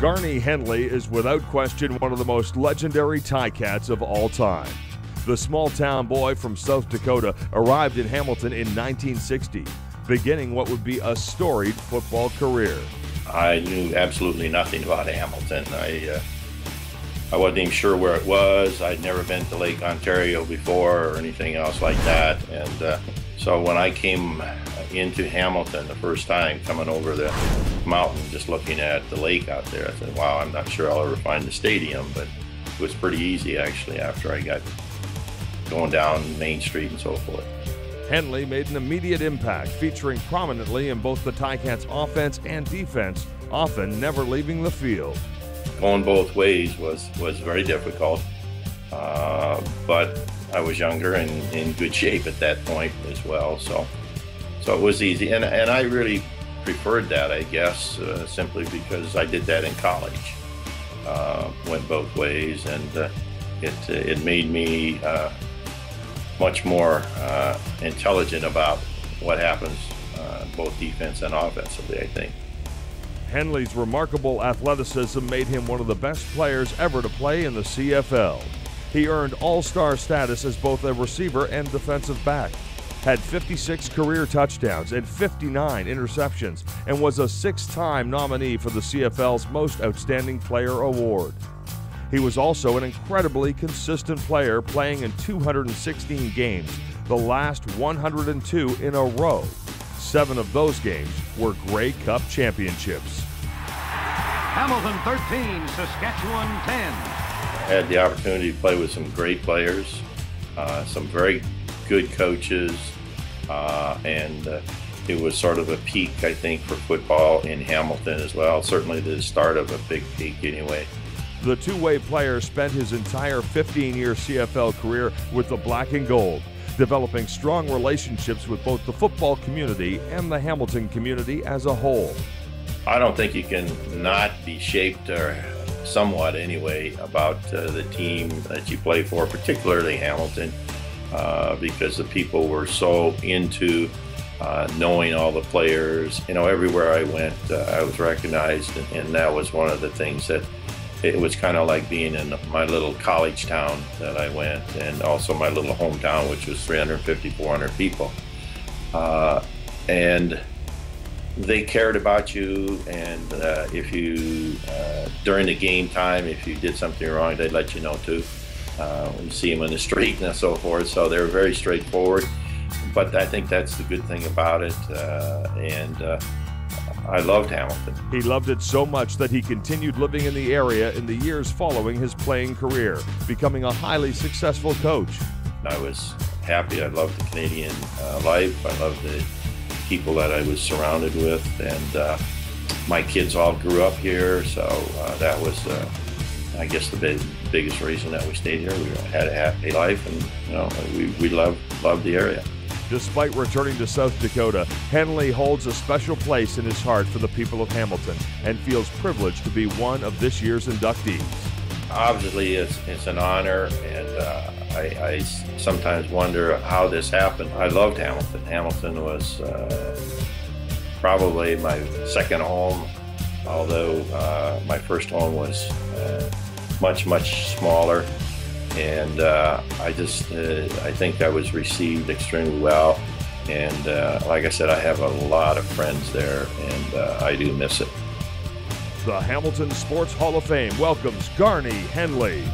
Garney Henley is without question one of the most legendary Ticats of all time. The small town boy from South Dakota arrived in Hamilton in 1960, beginning what would be a storied football career. I knew absolutely nothing about Hamilton. I uh, I wasn't even sure where it was. I'd never been to Lake Ontario before or anything else like that. And uh, so when I came into Hamilton the first time, coming over the mountain, just looking at the lake out there, I said, wow, I'm not sure I'll ever find the stadium. But it was pretty easy actually after I got going down Main Street and so forth. Henley made an immediate impact, featuring prominently in both the Ticats offense and defense, often never leaving the field going both ways was was very difficult. Uh, but I was younger and in good shape at that point as well, so so it was easy. And and I really preferred that, I guess, uh, simply because I did that in college. Uh, went both ways, and uh, it it made me uh, much more uh, intelligent about what happens both defense and offensively. I think. Henley's remarkable athleticism made him one of the best players ever to play in the CFL. He earned all star status as both a receiver and defensive back, had 56 career touchdowns and 59 interceptions, and was a six time nominee for the CFL's Most Outstanding Player Award. He was also an incredibly consistent player, playing in 216 games, the last 102 in a row. Seven of those games were Grey Cup championships. Hamilton 13, Saskatchewan 10. I had the opportunity to play with some great players, uh, some very good coaches, uh, and uh, it was sort of a peak, I think, for football in Hamilton as well. Certainly the start of a big peak, anyway. The two way player spent his entire 15 year CFL career with the black and gold developing strong relationships with both the football community and the Hamilton community as a whole. I don't think you can not be shaped or somewhat anyway about uh, the team that you play for, particularly Hamilton, uh, because the people were so into uh, knowing all the players. You know, everywhere I went, uh, I was recognized, and, and that was one of the things that it was kind of like being in my little college town that I went, and also my little hometown, which was 350, 400 people. Uh, and they cared about you, and uh, if you, uh, during the game time, if you did something wrong, they'd let you know too. Uh, you see them in the street and so forth. So they're very straightforward. But I think that's the good thing about it. Uh, and uh, I loved Hamilton. He loved it so much that he continued living in the area in the years following his playing career, becoming a highly successful coach. I was happy. I loved the Canadian uh, life. I loved the people that I was surrounded with, and uh, my kids all grew up here, so uh, that was, uh, I guess, the big, biggest reason that we stayed here. We had a happy life, and you know, we, we loved loved the area. Despite returning to South Dakota, Henley holds a special place in his heart for the people of Hamilton and feels privileged to be one of this year's inductees. Obviously, it's, it's an honor, and uh, I, I, sometimes wonder how this happened. I loved Hamilton. Hamilton was uh, probably my second home, although uh, my first home was uh, much, much smaller and uh, I just uh, I think I was received extremely well. And uh, like I said, I have a lot of friends there, and uh, I do miss it. The Hamilton Sports Hall of Fame welcomes Garney Henley.